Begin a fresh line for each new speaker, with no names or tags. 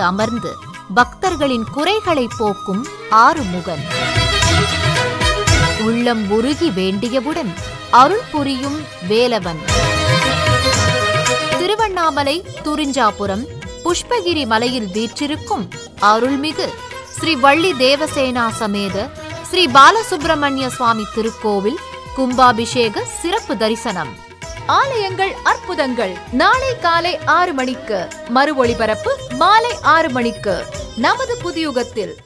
அமர்ந்து பக்தர்களின் குறைகளை போக்கும் ஆறுமுகன். உள்ளம் உருகி வேண்டியவுடன் அருள் புரியும் வேலவன். திருவண்ணாமலை துரிஞ்சாபுரம் புஷ்பகிரி மலையில் வீற்றிருக்கும் அருள்மிகு ஸ்ரீ வள்ளி தேவசேனா சமேத ஸ்ரீ பாலசுப்பிரமணிய சுவாமி திருக்கோவில் கும்பாபிஷேக சிறப்பு தரிசனம்.
ஆலயங்கள் அற்புதங்கள். நாளை காலை ஆறு மணிக்கு. மறு ஒளிபரப்பு மாலை ஆறு மணிக்கு. நமது புதியுகத்தில்.